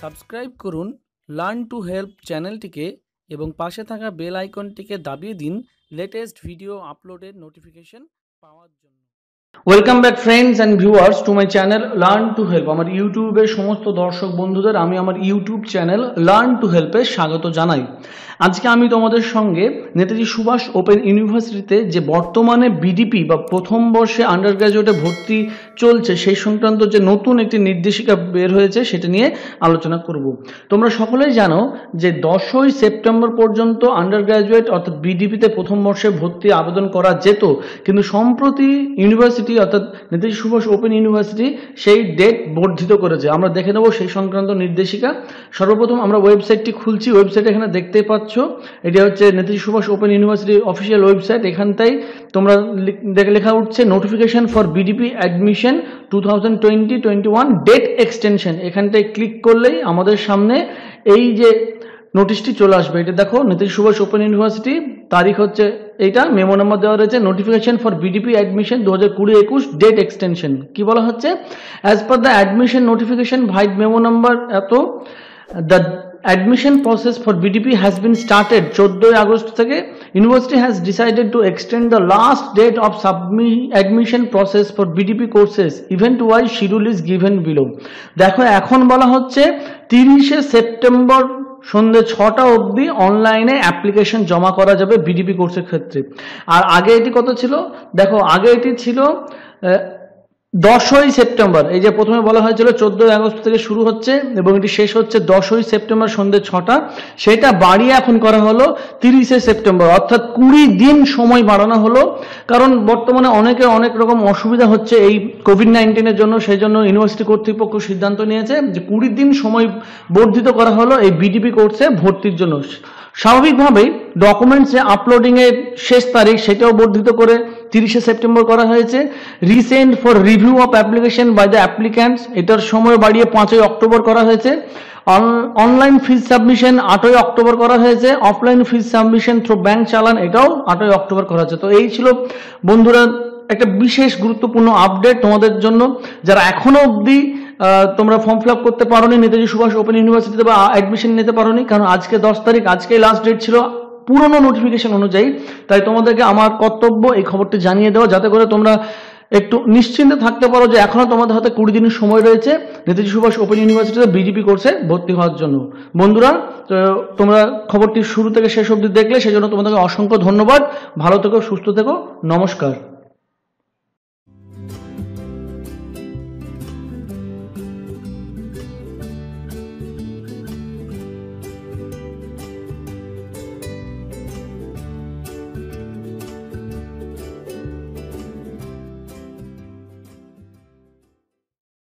Subscribe করুন, learn to help চ্যানেলটিকে এবং পাশে থাকা বেল আইকনটিকে দাবিয়ে দিন লেটেস্ট ভিডিও আপলোডের নোটিফিকেশন পাওয়ার জন্য। Welcome back friends and viewers to my channel learn to help আমার ইউটিউবের সমস্ত দর্শক বন্ধুদের, আমি আমার ইউটিউব চ্যানেল লার্ন টু হেল্পে স্বাগত জানাই। আজকে আমি তোমাদের সঙ্গে নেতাজি সুভাষ ওপেন ইউনিভার্সিটিতে যে বর্তমানে বিডিপি বা প্রথম বর্ষে আন্ডার গ্র্যাজুয়েটে ভর্তি চলছে, সেই সংক্রান্ত যে নতুন একটি নির্দেশিকা বের হয়েছে, সেটা নিয়ে আলোচনা করব। তোমরা সকলেই জানো যে দশই সেপ্টেম্বর পর্যন্ত আন্ডার গ্র্যাজুয়েট অর্থাৎ বিডিপিতে প্রথম বর্ষে ভর্তি আবেদন করা যেত, কিন্তু সম্প্রতি ইউনিভার্সিটি অর্থাৎ নেতাজি সুভাষ ওপেন ইউনিভার্সিটি সেই ডেট বর্ধিত করেছে। আমরা দেখে নেব সেই সংক্রান্ত নির্দেশিকা। সর্বপ্রথম আমরা ওয়েবসাইটটি খুলছি ওয়েবসাইট এখানে দেখতে পাচ্ছ, এটি হচ্ছে Netaji Subhas open university official website এখানটাই তোমরা লিখ- উঠছে notification for BDP admission two thousand twenty one date extension এখানটায় ক্লিক করলেই আমাদের সামনে এই যে নোটিশটি চলে আসবে। এটা দেখো নেতাজি সুভাষ ওপেন ইউনিভার্সিটি, তারিখ হচ্ছে এইটা মেমো নাম্বার দেওয়া রয়েছে নোটিফিকেশন ফর বিডিপি অ্যাডমিশন দু হাজার কুড়ি একুশ ডেট এক্সটেনশন কি বলা হচ্ছে? As per the admission notification vide memo number at the admission process for BDP has been started চোদ্দোই আগস্ট থেকে university has decided to extend the last date of submit admission process for BDP courses event wise schedule is given below দেখো, এখন বলা হচ্ছে তিরিশে September সন্ধ্যে ছটা অবধি অনলাইনে অ্যাপ্লিকেশন জমা করা যাবে বিডিপি কোর্সের ক্ষেত্রে। আর আগে এটি কত ছিল? দেখো, আগে এটি ছিল দশই সেপ্টেম্বর, এই যে প্রথমে বলা হয়েছিল চোদ্দই আগস্ট থেকে শুরু হচ্ছে এবং এটি শেষ হচ্ছে দশই সেপ্টেম্বর সন্ধ্যে ছটা। সেটা বাড়িয়ে এখন করা হলো তিরিশে সেপ্টেম্বর, অর্থাৎ কুড়ি দিন সময় বাড়ানো হলো। কারণ বর্তমানে অনেকে অনেক রকম অসুবিধা হচ্ছে এই কোভিড নাইন্টিনের জন্য, সেই জন্য ইউনিভার্সিটি কর্তৃপক্ষ সিদ্ধান্ত নিয়েছে যে কুড়ি দিন সময় বর্ধিত করা হলো এই বিডিপি কোর্সে ভর্তির জন্য। স্বাভাবিকভাবেই ডকুমেন্টস যে আপলোডিং এর শেষ তারিখ সেটাও বর্ধিত করে তিরিশে সেপ্টেম্বর করা হয়েছে। Recent for review of application by the applicants এটার সময় বাড়িয়ে পাঁচই অক্টোবর করা হয়েছে। অনলাইন ফিজ সাবমিশন আটই অক্টোবর করা হয়েছে। Offline fees submission through bank challan, এটাও আটই অক্টোবর করা হয়েছে। তো এই ছিল বন্ধুরা একটা বিশেষ গুরুত্বপূর্ণ আপডেট তোমাদের জন্য। যারা এখনও অবধি তোমরা ফর্ম ফিল আপ করতে পারোনি, নেতাজি সুভাষ ওপেন ইউনিভার্সিটিতে বা অ্যাডমিশন নিতে পারোনি, কারণ আজকে দশ তারিখ আজকে লাস্ট ডেট ছিল পুরনো নোটিফিকেশন অনুযায়ী। তাই তোমাদেরকে আমার কর্তব্য এই খবরটি জানিয়ে দেওয়া, যাতে করে তোমরা একটু নিশ্চিন্তে থাকতে পারো যে এখনও তোমাদের হাতে কুড়ি দিনের সময় রয়েছে। নেতাজি সুভাষ ওপেন ইউনিভার্সিটিতে বিজেপি কোর্সে ভর্তি হওয়ার জন্য। বন্ধুরা তোমরা খবরটি শুরু থেকে শেষ অবধি দেখলে, সেজন্য তোমাদেরকে অসংখ্য ধন্যবাদ। ভালো থেকো, সুস্থ থেকো, নমস্কার।